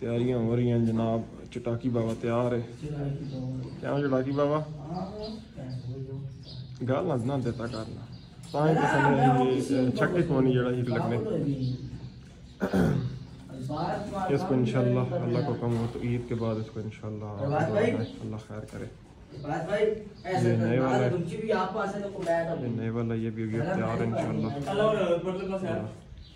تیاریاں ہو رہی ہیں جناب چٹاکی بابا تیار ہے کیا چٹاکی بابا گال نہ دیتا کرنا تاں قسم چھکے کونی جڑا ہی لگنے اس کو انشاءاللہ اللہ کو کم ہو تو عید کے بعد اس کو انشاءاللہ اللہ خیر کرے یہ نئے والا ہے یہ نئے والا یہ بھی تیار ہے انشاءاللہ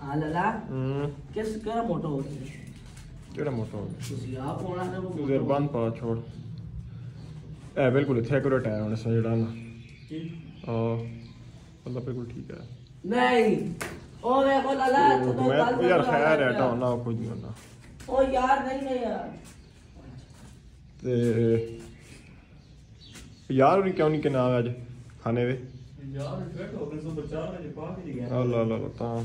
હા લાલા કેસ કેરા મોટો હો છે કેરા મોટો હો ਤੁਸੀਂ ਆਪ ਹੋਣਾ ਨਾ ਉਹ ਜ਼ੁਰਬਾਨ ਪਾ ਛੋੜ। ਐ ਬਿਲਕੁਲ ਇੱਥੇ ਐਕੂਰੇਟ ਹੈ ਹੁਣ ਜਿਹੜਾ ਨਾ। ਆ ਮਤਲਬ ਬਿਲਕੁਲ ਠੀਕ ਹੈ। ਨਹੀਂ ਉਹ ਵੇਖੋ ਲਾਲਾ ਤੂੰ ਮੈਂ ਯਾਰ ਖੈਰ ਹੈ ਟਾਉਣ ਨਾ ਕੁਝ ਨਹੀਂ ਹੁੰਦਾ। ਉਹ ਯਾਰ ਨਹੀਂ ਹੈ ਯਾਰ। ਤੇ ਯਾਰ ਉਹਨੇ ਕਿਉਂ ਨਹੀਂ ਕਿ ਨਾਮ ਅੱਜ ਖਾਣੇ ਦੇ? ਯਾਰ ਬੈਠੋ 1950 ਵਿੱਚ ਪਾ ਕੇ ਗਿਆ। ਲਾ ਲਾ ਲਾ ਤਾਂ।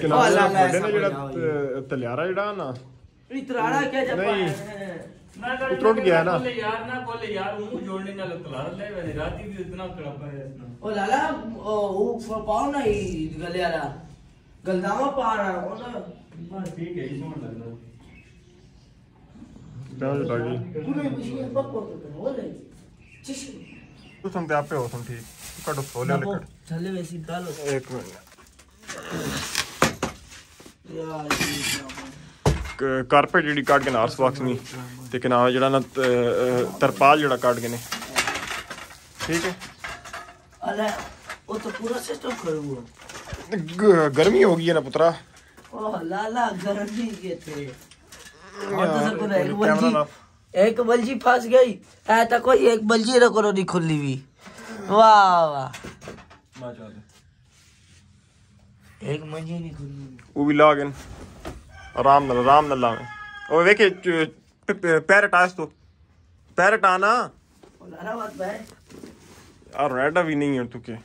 ਕਿਲਾ ਜਿਹੜਾ ਤਲਿਆਰਾ ਜਿਹੜਾ ਨਾ ਇਤਰਾੜਾ ਕਿਹਾ ਜਾਂਦਾ ਨਹੀਂ ਟੁੱਟ ਗਿਆ ਨਾ ਬੋਲੇ ਯਾਰ ਨਾ ਬੋਲੇ ਯਾਰ ਮੂੰਹ ਜੋੜਨੇ ਨਾਲ ਤਲਾਰ ਲੈ ਵੇ ਰਾਤੀ ਵੀ ਇਤਨਾ ਕੜਪਾ ਹੈ ਉਹ ਲਾਲਾ ਉਹ ਪਾਉ ਨਾ ਹੀ ਗੱਲੇ ਆਲਾ ਗਲਦਾਵਾ ਪਾ ਰਹਾ ਉਹ ਨਾ ਠੀਕ ਹੈ ਹੀ ਸੋਣ ਲੱਗਦਾ ਬੈਲ ਬਾਜੀ ਪੂਰੇ ਪਿਛੇ ਪੱਕ ਕਰ ਤੋ ਹੋ ਲੈ ਚਿਸ਼ ਤੁਸੀਂ ਤੇ ਆਪੇ ਹੋ ਤੁਸੀਂ ਠੀਕ ਕਟੋ ਸੋ ਲਿਆ ਲਿਕੜ ਚੱਲੇ ਵੇ ਸਿੱਧਾ ਲੋ ਇੱਕ ਮਿੰਟ ਯਾਰ ਜੀ ਜੀ ਕਾਰਪੇਟ ਜਿਹੜੀ ਕੱਢ ਕੇ ਨਾਲ ਸਵਾਕਸ ਨਹੀਂ ਤੇ ਕਿ ਨਾ ਜਿਹੜਾ ਨਾ ਤਰਪਾਲ ਜਿਹੜਾ ਕੱਢ ਕੇ ਨੇ ਠੀਕ ਹੈ ਅਲੇ ਉਹ ਤਾਂ ਪੂਰਾ ਸਿਸਟਮ ਕਰੂਗਾ ਗਰਮੀ ਹੋ ਗਈ ਹੈ ਨਾ ਪੁੱਤਰਾ ਗਰਮੀ ਤੇ گئی اے تا کوئی ایک بلجی نہیں کھلی ہوئی واہ واہ وہ بھی لاگن ਆਰਾਮ ਨਾਲ ਆਰਾਮ ਨਾਲ ਲਾਵੇਂ ਉਹ ਵੇਖੇ ਪੈਰਟ ਆਸ ਤੋ ਪੈਰਟ ਆਣਾ ਆ ਰੈਡਾ ਵੀ ਨਹੀਂ ਹੈ ਤੁਕੇ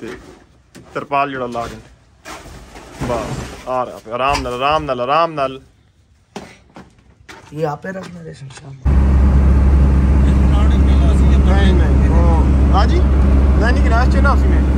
ਤੇ ਤਰਪਾਲ ਜਿਹੜਾ ਲਾ ਗਏ بس آ رہا آرام نال آرام نال آرام نال۔ یہ آپ رکھنا رہے انشاءاللہ۔ نہیں نہیں۔ ہاں۔, ہاں جی؟ نہیں نہیں راستے نہ ہاں اسی میں۔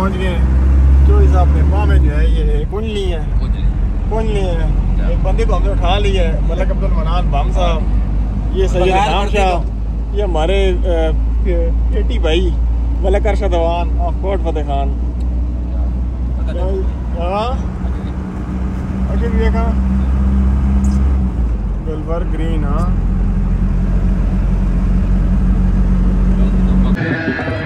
پہنچ گئے ہیں چوڑی صاحب کے پاؤں میں جو ہے یہ کنجلی ہے کنجلی ہے ایک بندی کو ہم نے اٹھا لی ہے ملک عبد المنان بام صاحب یہ سید خان شاہ یہ ہمارے ایٹی بھائی ملک ارشد عوان آف کوٹ فتح خان ہاں سلور گرین ہاں Yeah.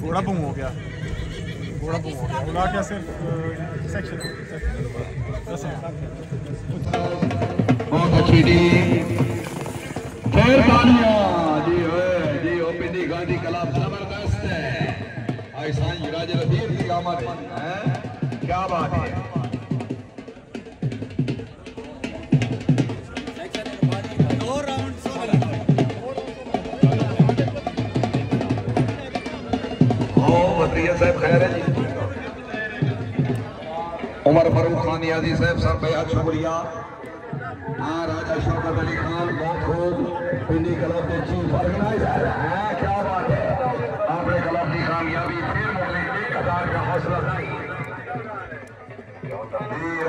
گھوڑا بم ہو گیا۔ گھوڑا بم ہو گیا۔ گھوڑا کیا صرف بہت اچھی ٹیم۔ پھر تالیاں جی ہوئے جی او پی ڈی گاندھی کلاب زبردست ہے۔ آئی سائن جی، راج رفیق کی آمد۔ ہے کیا بات ہے؟ سید صاحب خیر ہیں۔ عمر فاروق خان یادی صاحب صاحب بیاد شکریہ۔ ہاں راجہ شوکت علی خان، بہت خوب۔ پنڈی کلب کے چیف آرگنائزر ہاں کیا بات ہے۔ آپ نے کلب کی کامیابی پھر مغلق ایک قطار کا حوصلہ دائی جی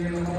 não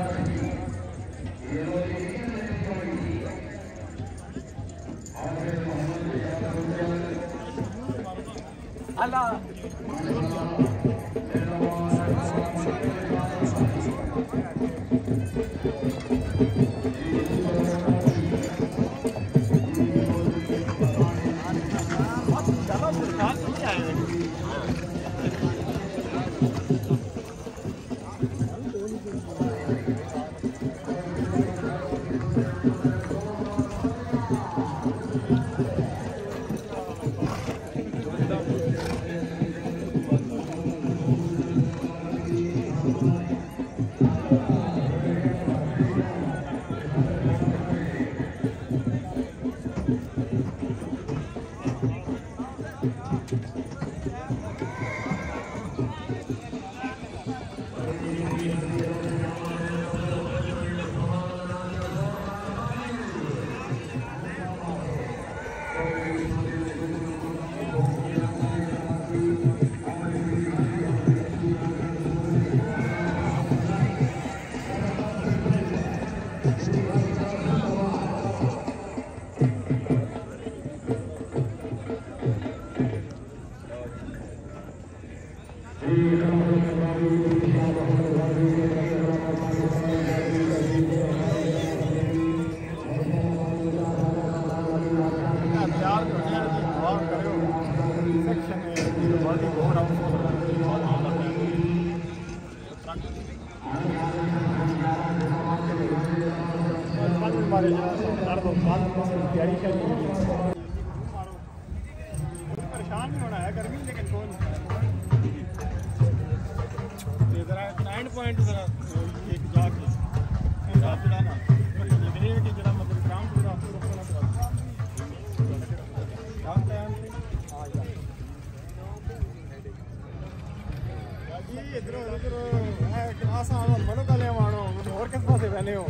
ادھر کلاس آنو منو کالے آنو اور کس پاسے بہنے ہو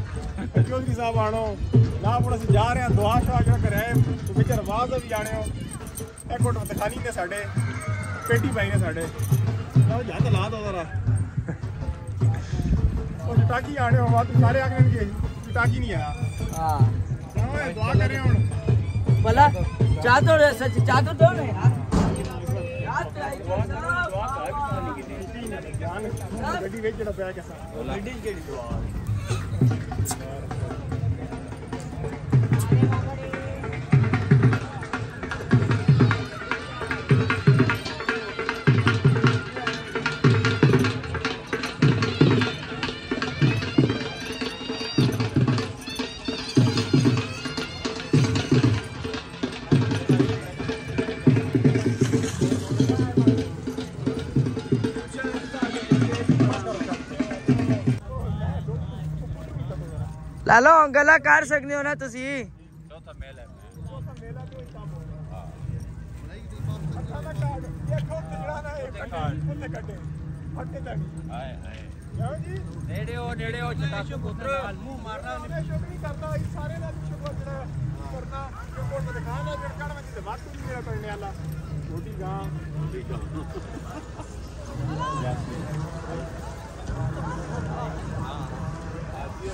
چودھری صاحب آنو لا پڑا سی جا رہے ہیں دعا شاہ کر کرے تو بچے رواز بھی جانے ہو ایک گھٹ دکھانی نے ساڈے پیٹی پائی نے ساڈے لو جا تو لا دو ذرا اور ٹاکی آنے ہو بات سارے آگے نہیں گئے ٹاکی نہیں آیا ہاں چلو یہ دعا کرے ہوں بلا چاہ تو رہے سچ چاہ تو دو نا یار یاد آئی صاحب جان گڈی وچ جڑا پیا کیسا گڈی کیڑی دعا ਲਾ ਲਓ ਗੱਲਾਂ ਕਰ ਸਕਦੇ ਹੋ ਨਾ ਤੁਸੀਂ ਨੇੜਿਓ ਨੇੜਿਓ ਚਟਾ ਪੁੱਤਰ ਮੂੰਹ ਮਾਰਨਾ ਉਹਨੇ ਸ਼ੁਕਰ ਨਹੀਂ ਕਰਦਾ ਇਹ ਸਾਰੇ ਦਾ ਸ਼ੁਕਰ ਜਿਹੜਾ ਕਰਨਾ ਜੋ ਕੋਟ ਦਿਖਾਣਾ ਜਿਹੜਾ ਕਣ ਵਿੱਚ ਦਿਮਾਗ ਨਹੀਂ ਮੇਰਾ ਕਰਨੇ ਵਾਲਾ ਛੋਟੀ ਗਾਂ ਛੋਟੀ ਗਾਂ ਆ ਰਹੇ ਹੁਣ ਚੌਧਰੀ ਡਾਕਟਰ ਨੇ ਭੇਜਾ ਕੀ ਕਰਨਾ ਮੈਂ ਕਰਨਾ ਵਾ ਕਿ ਹੋਣਾ ਵੀ ਕਰਨਾ ਤੁਸੀਂ ਕੰਮ ਹੀ ਰੱਖ ਕੇ ਕਰਨਾ ਹੈ ਉਹ ਜਨਾਬ ਕਿਉਂ ਚਾਹੋ ਜੀ ਬਸ رام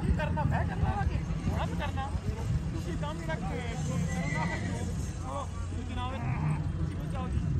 چیج کرنا کرنا تھوڑا دم جناب چاہیے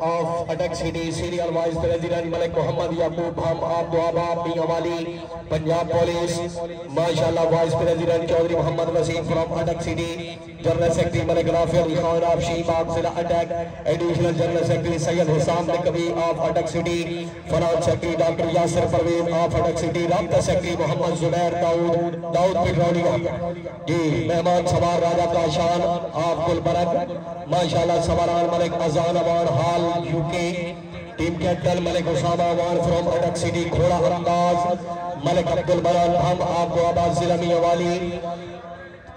آف اٹک سٹی سیریل وائز پریزیڈنٹ ملک محمد یعقوب ہم آپ دعا باب بھی ہماری پنجاب پولیس ماشاءاللہ vice president Chaudhry Muhammad Waseem from Attock city general secretary Malik رافیر Khan of شیم of زلہ Attock additional general secretary Syed Hussam Naqvi of Attock city Farad secretary doctor Yasir Parveen of Attock city رابطہ secretary Muhammad Zubair Daud Daud پیٹرونی جی مہمان سوار راجہ Kashan of کل برک ماشاءاللہ سواران ملک ازان آوان حال یوکی team کیٹل ملک حسام آوان فروم اٹک سٹی کھوڑا حمداز ملک عبدالبران ہم آپ کو آباد زلمی والی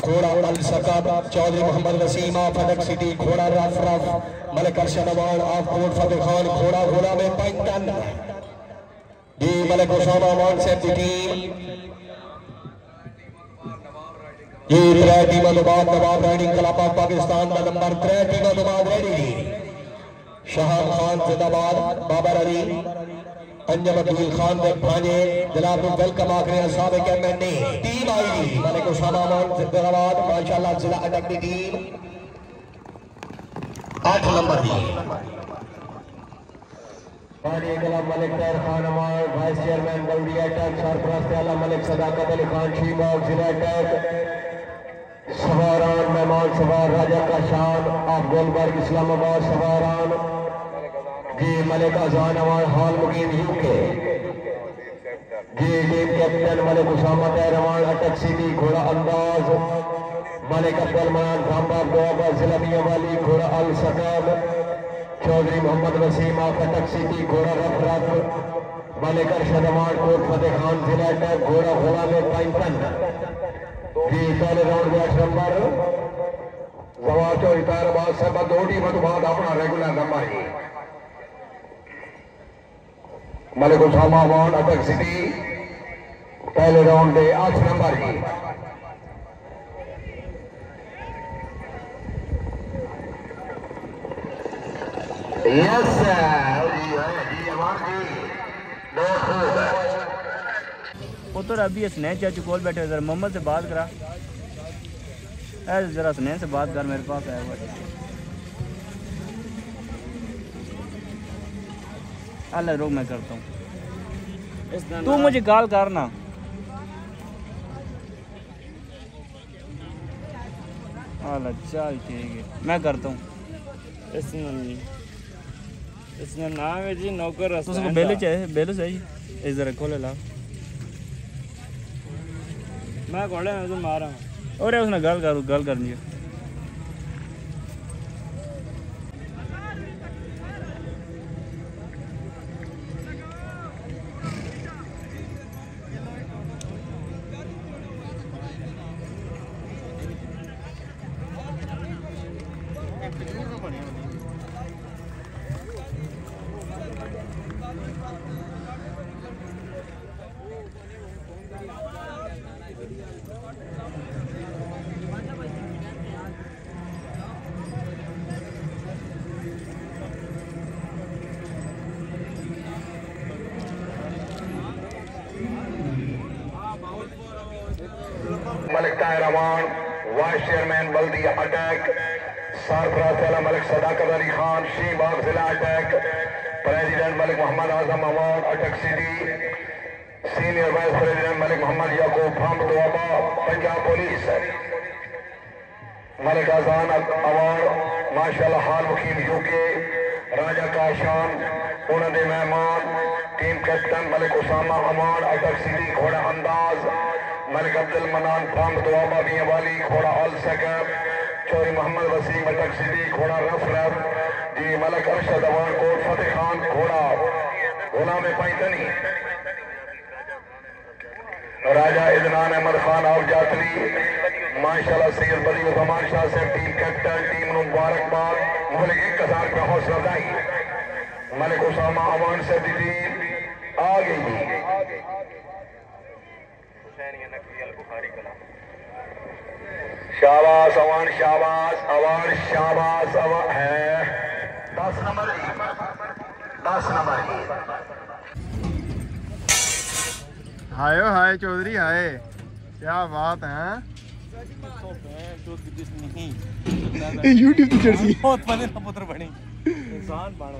کھوڑا السقب چودھری محمد وسیم آف اڈک سٹی کھوڑا رف رف۔ ملک ارشد اوان آپ کوٹ فتح خان کھوڑا گھوڑا میں پینٹن جی ملک اسامہ مان اوان سے ٹیم۔ یہ ترے ٹیموں تو بعد Nawab riding club of Pakistan کا نمبر ترے ٹیموں تو بعد ریڈی شہاب خان زندہ بابر علی۔ انجم عبدال خان دے بھانجے جناب ویلکم آکھ رہے ہیں سابق M N A team I G Malik Usama Maan زندہ باد ماشاءاللہ ضلع اٹک دی ٹیم۔ آٹھ نمبر دی۔ پانی کلاب ملک تیر خان امار وائس چیئرمین بلدی اٹک، سرپرست اعلی ملک صداقت علی خان شیباغ ضلع اٹک۔ سواران، مہمان سوار، راجہ کا شان، آپ گولبرگ، اسلام آباد، سواران۔ جی ملک ازان امار حال مقیم یو کے۔ جی ٹیم کیپٹن ملک اسامہ تیروان اٹک سیدھی گھوڑا انداز۔ ملک عبد المنان خامباب دوابا ضلع میاں والی گھوڑا السکاب چودری محمد وسیم آف اٹک سیدھی گھوڑا رف رف ملک ارشد امان کوٹ فتح خان ضلع اٹک گھوڑا گھوڑا میں پائنٹن جی پہلے راؤنڈ بیٹھ نمبر۔ زوار چوری تار آباد صاحبہ دو ٹیموں تو بعد اپنا ریگولر نمبر۔ ہی ملک اسامہ وان اٹک سٹی، پہلے راؤنڈ دے آٹھ نمبر جی یس پتر ابھی اسنین چاچو کول بیٹھے ذرا محمد سے بات کرا۔ اے، ذرا اسنین سے بات کر، میرے پاس آیا ہوا ہے۔ اللہ روک میں کرتا ہوں۔ تو مجھے کال کرنا۔ اللہ چل ٹھیک ہے۔ میں کرتا ہوں۔ اس نے اس نے نام ہے جی نوکر اس کو بیلے چاہیے بیلے چاہیے۔ اس ذرا کھولے لا میں گھوڑے میں تو مارا ہوں۔ اور اس نے گل کر گل کرنی ہے۔ ملک طاہر وائس چیئرمین بلدی اٹیک سرفراز اعلی ملک صداقت علی خان شی باغ ضلع Attock, president Malik Muhammad Azam Aman Attock city senior vice president Malik Muhammad Yaqoob حمد دوابا پنجاب پولیس، ملک آزان امان ماشاءاللہ حال مقیم یو کے، راجہ کاشان انہوں نے مہمان، ٹیم کیپٹن ملک اسامہ امان اٹک سٹی گھوڑا انداز ملک عبد المنان فام دوابا میاں والی گھوڑا آل سکر چوری محمد وسیم اٹک سٹی گھوڑا رف رف جی ملک ارشد اوان کوٹ فتح خان گھوڑا غلام پائتنی راجہ ادنان احمد خان آف جاتری ماشاءاللہ سید بدی الرحمان شاہ صاحب، ٹیم کیپٹن، ٹیم نو مبارکباد ملک ایک ہزار کا حوصلہ افزائی۔ ملک اسامہ اوان سے دی ٹیم آ گئی شاباس اوان شاباس اوان شاباس اوان ہے۔ دس نمبر دس نمبر ہائے ہائے چودھری ہائے۔ کیا بات ہے یوٹیوب کی جرسی بہت بڑے پتر بنے۔ انسان باڑا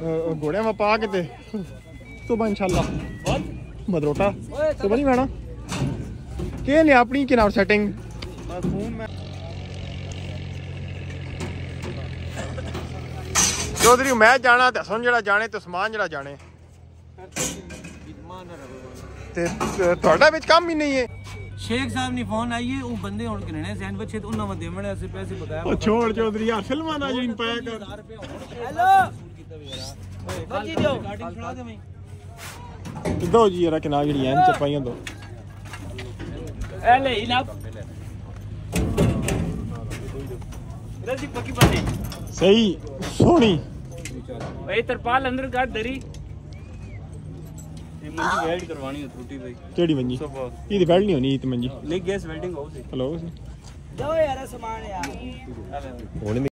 گھوڑے میں پا کے تے صبح انشاءاللہ مدروٹا صبح نہیں بہنا کہ لیا اپنی کنار سیٹنگ چودھری میں جانا تے سن جڑا جانے تے سمان جڑا جانے تے تہاڈا وچ کم ہی نہیں ہے شیخ صاحب نے فون آئی ہے وہ بندے ہون کے نے ذہن بچے انہاں میں دیونے ایسے پیسے بتایا او چھوڑ چودھری یار فلماں نہ جین پایا کر ہیلو دو جی یار کنا جڑی ہیں چپائیاں دو اے لے نا پکی بنے صحیح سونی اے ترپال اندر کا دری کیڑی منجی یہ ویلڈ نہیں ہونی یہ منجی لے گیس ویلڈنگ ہاؤس ہلو جاؤ یار سامان یار